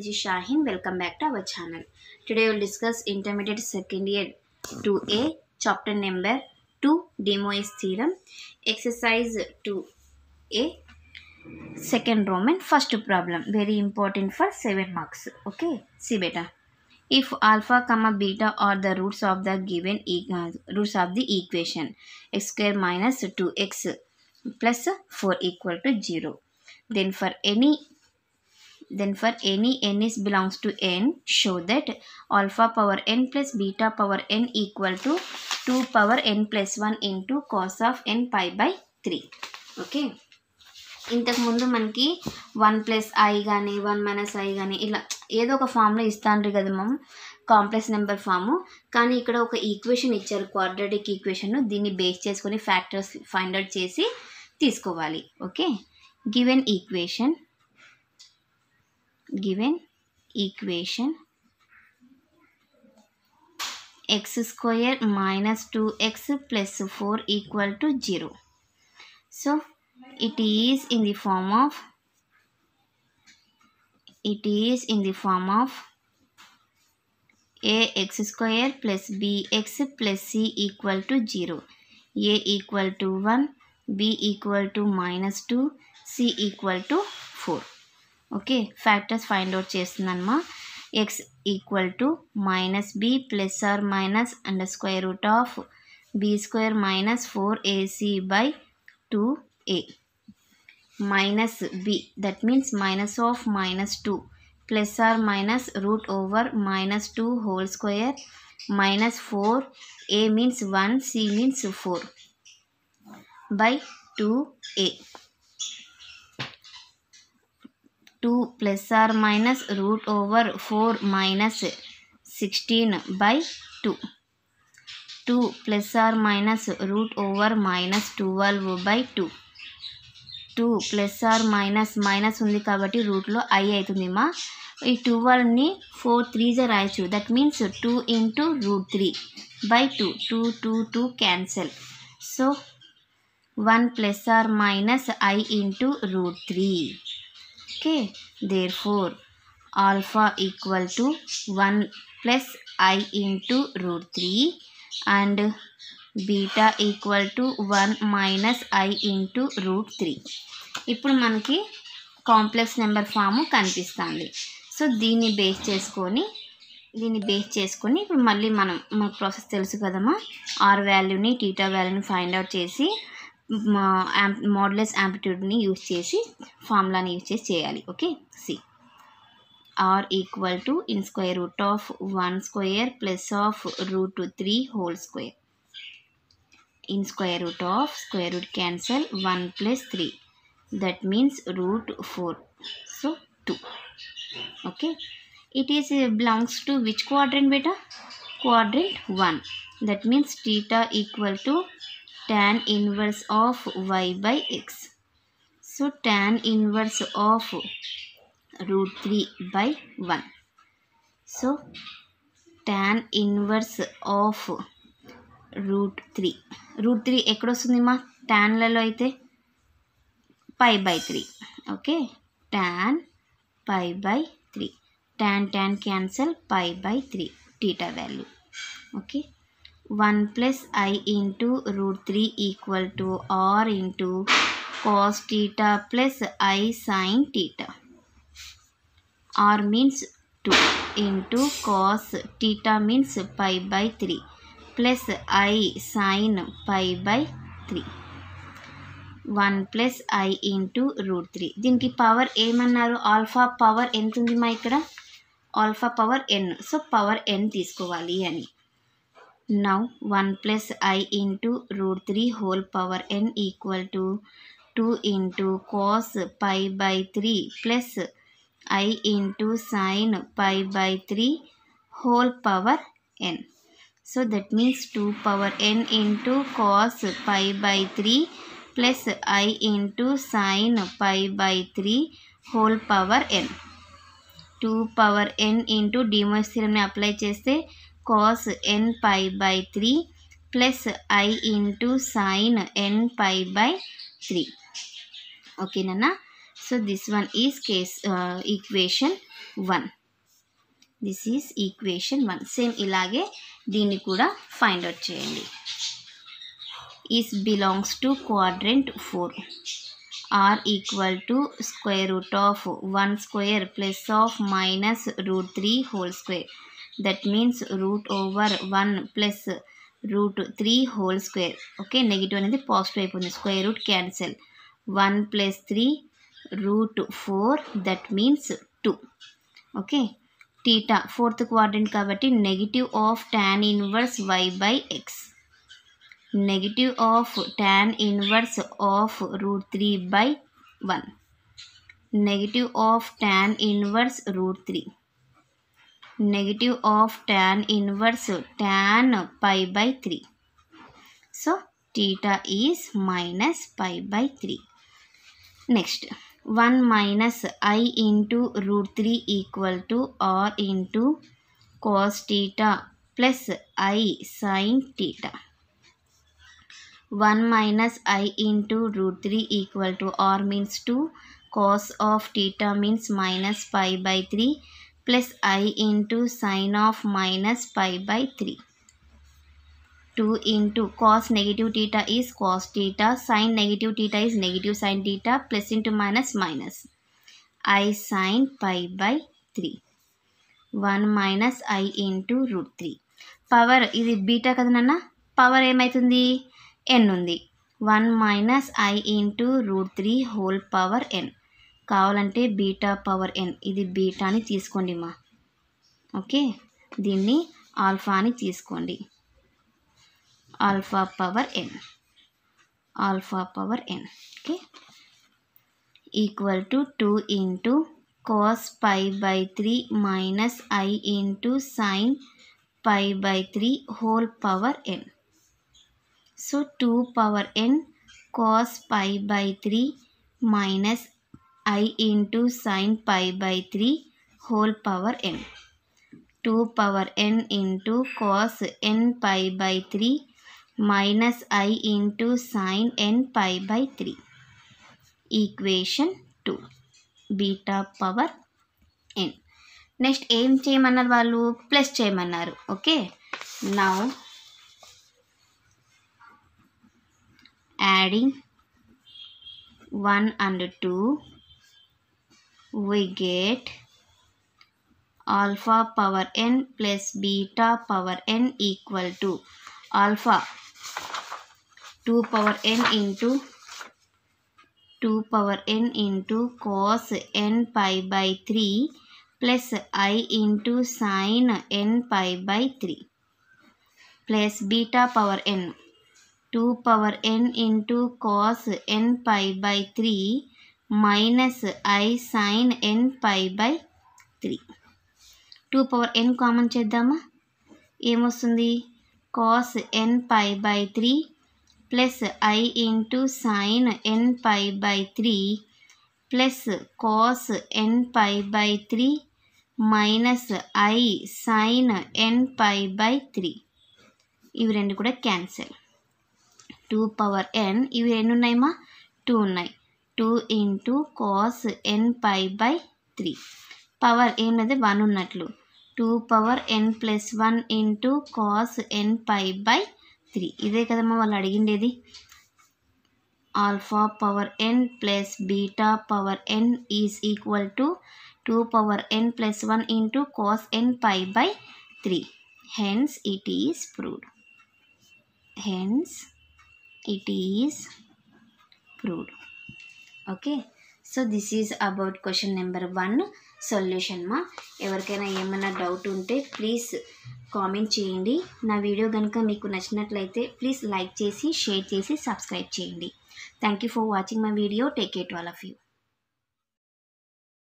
This is Shahin. Welcome back to our channel. Today we will discuss intermediate second year 2A chapter number 2 Demois theorem exercise 2A second Roman first problem very important for 7 marks. Okay, see beta. If alpha comma beta are the roots of the given e- uh, roots of the equation x square minus 2x plus 4 equal to 0 then for any then for any n is belongs to n show that alpha power n plus beta power n equal to 2 power n plus 1 into cos of n pi by 3 okay ఇంతకుముందు మనకి one plus i కానీ one minus i కానీ ఇలా ఏదో ఒక ఫామ్లో ఇస్తాండ్రు కదా మనం కాంప్లెక్స్ నెంబర్ ఫాము కానీ ఇక్కడ ఒక ఈక్వేషన్ ఇచ్చారు క్వాడ్రటిక్ ఈక్వేషన్ దీన్ని బేస్ చేసుకొని ఫ్యాక్టర్స్ ఫైండ్ అవుట్ చేసి తీసుకోవాలి. Okay given equation given equation x square minus 2x plus 4 equal to 0 so it is in the form of it is in the form of a x square plus bx plus c equal to 0 a equal to 1 b equal to minus 2 c equal to 4 okay factors find out చేస్తుందన్నమా? X equal to minus b plus or minus and square root of b square minus four a c by two a minus b that means minus of minus two plus or minus root over minus two whole square minus four a means one c means four by two a two plus or minus root over four minus sixteen by two. Two plus or minus root over minus twelve by two. Two plus or minus minus ఉంది కాబట్టి రూట్లో i అవుతుంది మా. ఈ ట్వెల్వ్ని four త్రీజే రాయొచ్చు. That means two into root three by two two two two cancel so one plus or minus i into root three okay therefore alpha equal to 1 plus i into root 3 and beta equal to one minus i into root three ఇప్పుడు మనకి complex number form కనిపిస్తుంది. So దీన్ని base చేసుకొని దీన్ని base చేసుకొని ఇప్పుడు మళ్ళీ మనం మన ప్రాసెస్ తెలుసు కదమ్మా? ఆర్ వాల్యూని టీటా వాల్యూని ఫైండ్ అవుట్ చేసి మోడ్లెస్ యాంప్లిట్యూడ్ని యూజ్ చేసి ఫార్ములాని యూజ్ చేసి చేయాలి okay c r equal to in square root of one square plus of root three whole square in square root of square root cancel one plus three that means root four so two okay it is belongs to which quadrant beta quadrant one that means theta equal to tan inverse of y by x. So tan inverse of root 3 by 1. So tan inverse of root three root three ఎక్కడొస్తుంది మా ట్యాన్లలో అయితే pi by three okay tan pi by three tan tan cancel pi by three theta value okay 1 plus i into root 3 equal to r into cos theta plus i sin theta. r means 2 into cos theta means pi by 3 plus i sin pi by 3. 1 plus i into root 3 దీనికి power ఏమన్నారు alpha power ఎంత ఉంది మా ఇక్కడ alpha power n so power n తీసుకోవాలి అని now 1 plus i into root 3 whole power n equal to 2 into cos pi by 3 plus i into sin pi by 3 whole power n. So that means 2 power n into cos pi by 3 plus i into sin pi by 3 whole power n. 2 power n into De Moivre's థియరంని apply చేస్తే cos n pi by three plus i into sin n pi by three ఓకేనా so this one is case equation one this is equation one same ఇలాగే దీన్ని కూడా find out చేయండి is belongs to quadrant four r equal to square root of one square plus of minus root three whole square that means root over 1 plus root 3 whole square. Okay negative అనేది positive అయిపోతుంది square root 1 plus 3 root 4 that means 2 okay theta fourth quadrant కాబట్టి negative of tan inverse y by x. Negative of tan inverse of root 3 by 1 negative of tan inverse root 3 negative of tan inverse tan pi by 3. So theta is minus pi by 3. Next 1 minus i into root 3 equal to r into cos theta plus i sin theta. 1 minus i into root 3 equal to r means 2 cos of theta means minus pi by 3 plus i into sine of minus pi by 3. 2 into cos negative theta is cos theta, sine negative theta is negative sine theta, plus into minus minus. i sine pi by 3. 1 minus i into root 3. Power ఇది beta కదా నాన్న power ఏమవుతుంది n ఉంది one minus i into root three whole power n కావాలంటే beta power n. ఇది బీటాని తీసుకోండి మా. ఓకే? దీన్ని ఆల్ఫాని తీసుకోండి. Alpha power n. Alpha power n. Okay? Equal to two into cos pi by three minus i into sin pi by three whole power n. So two power n cos pi by three minus i into sin pi by three whole power n two power n into cos n pi by three minus i into sin n pi by three equation two beta power n next ఏం చేయమన్నారు వాళ్ళు? Plus చేయమన్నారు. Okay now adding 1 and 2 we get alpha power n plus beta power n equal to alpha 2 power n into 2 power n into cos n pi by 3 plus i into sin n pi by 3 plus beta power n 2 power n into cos n pi by 3 minus i sin n pi by three two power n common చేద్దామా? ఏమొస్తుంది? Cos n pi by three plus i into sin n pi by three plus cos n pi by three minus i sin n pi by three ఇవి రెండు కూడా cancel two power n ఇవి ఎన్ని ఉన్నాయమ్మా two ఉన్నాయి. Two into cos n pi by three. Power ఏం లేదు one ఉన్నట్లు. Two power n plus one into cos n pi by three. ఇదే కదమ్మా వాళ్ళు అడిగిండేది. Alpha power n plus beta power n is equal to two power n plus one into cos n pi by three. Hence it is proved hence it is proved okay so this is about question number one solution మా ఎవరికైనా ఏమైనా doubt ఉంటే please comment చేయండి. నా video కనుక మీకు నచ్చినట్లయితే please like చేసి షేర్ చేసి సబ్స్క్రైబ్ చేయండి. Thank you for watching my video take care to all of you